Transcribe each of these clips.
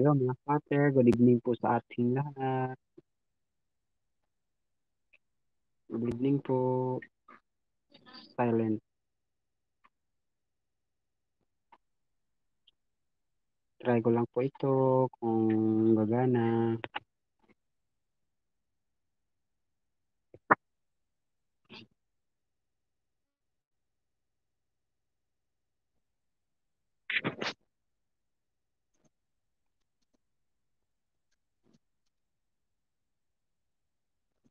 Hello mga Father, good evening po sa ating lahat. Good evening po. Silent. Try ko lang po ito kung gagana.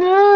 No.